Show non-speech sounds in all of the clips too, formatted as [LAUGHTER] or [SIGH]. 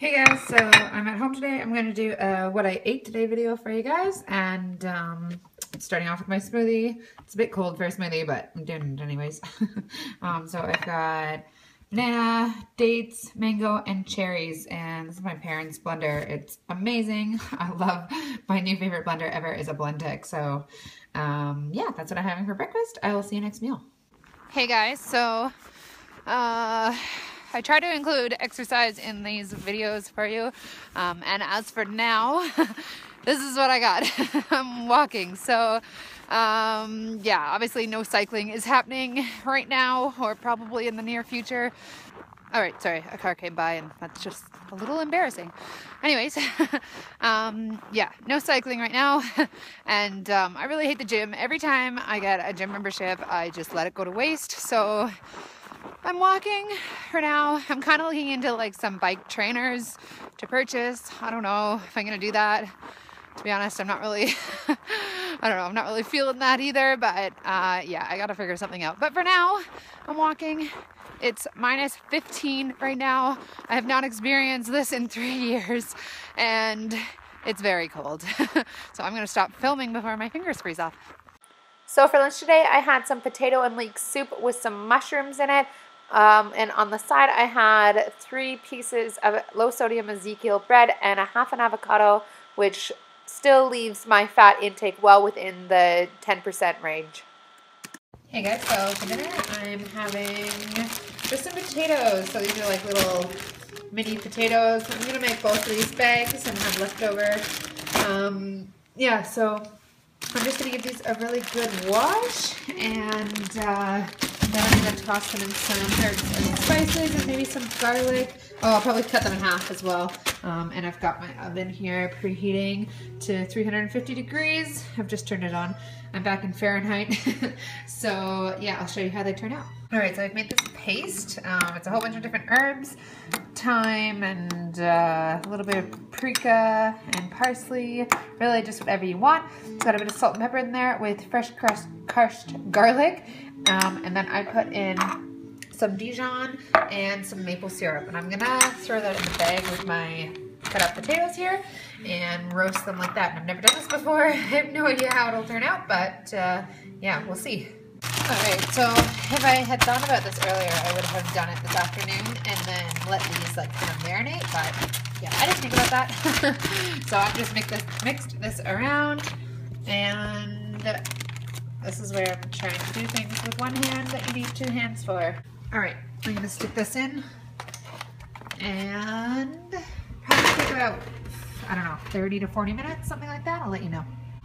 Hey guys, so I'm at home today. I'm going to do a what I ate today video for you guys and um, starting off with my smoothie. It's a bit cold for a smoothie, but I'm doing it anyways. [LAUGHS] um, so I've got banana, dates, mango, and cherries and this is my parents' blender. It's amazing. [LAUGHS] I love my new favorite blender ever is a Blendtec. So um, yeah, that's what I'm having for breakfast. I will see you next meal. Hey guys, so uh, I try to include exercise in these videos for you. Um, and as for now, [LAUGHS] this is what I got. [LAUGHS] I'm walking. So, um, yeah, obviously no cycling is happening [LAUGHS] right now or probably in the near future. All right, sorry, a car came by and that's just a little embarrassing. Anyways, um, yeah, no cycling right now. and um, I really hate the gym. Every time I get a gym membership, I just let it go to waste. So I'm walking for now. I'm kind of looking into like some bike trainers to purchase. I don't know if I'm gonna do that. To be honest, I'm not really, [LAUGHS] I don't know, I'm not really feeling that either, but uh, yeah, I gotta figure something out. But for now, I'm walking. It's minus 15 right now. I have not experienced this in three [LAUGHS] years, and it's very cold. [LAUGHS] so I'm gonna stop filming before my fingers freeze off. So for lunch today, I had some potato and leek soup with some mushrooms in it. Um, and on the side, I had three pieces of low sodium Ezekiel bread and a half an avocado, which still leaves my fat intake well within the 10% range. Hey guys, so for dinner I'm having just some potatoes. So these are like little mini potatoes. I'm gonna make both of these bags and have leftover. Um, yeah, so I'm just to give these a really good wash and uh, then I'm going to toss them in some herbs and spices and maybe some garlic. Oh, I'll probably cut them in half as well. Um, and I've got my oven here preheating to 350 degrees. I've just turned it on. I'm back in Fahrenheit. [LAUGHS] so yeah, I'll show you how they turn out. All right, so I've made this paste. Um, it's a whole bunch of different herbs, thyme, and uh, a little bit of paprika and parsley. Really just whatever you want. It's got a bit of salt and pepper in there with fresh crushed, garlic. Um, and then I put in some Dijon and some maple syrup. And I'm gonna throw that in the bag with my cut up potatoes here and roast them like that. And I've never done this before. [LAUGHS] I have no idea how it'll turn out, but uh, yeah, we'll see. All right, so if I had thought about this earlier, I would have done it this afternoon and then let these like kind of marinate, but yeah, I didn't think about that. [LAUGHS] so I've just mixed this, mixed this around and this is where I'm trying to do things with one hand that you need two hands for. All right, I'm gonna stick this in and probably take about, I don't know, 30 to 40 minutes, something like that. I'll let you know.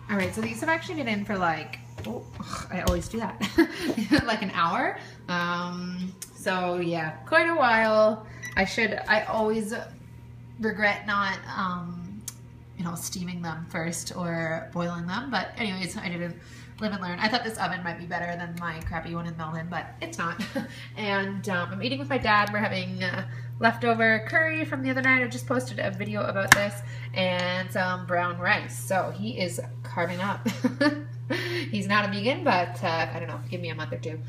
All right, so these have actually been in for like oh, I always do that, [LAUGHS] like an hour. Um, so yeah, quite a while. I should, I always regret not, um, you know, steaming them first or boiling them. But anyways, I didn't live and learn. I thought this oven might be better than my crappy one in Melbourne, but it's not. [LAUGHS] and um, I'm eating with my dad. We're having uh, leftover curry from the other night. I just posted a video about this and some brown rice. So he is carving up. [LAUGHS] He's not a vegan, but uh, I don't know, give me a month or two.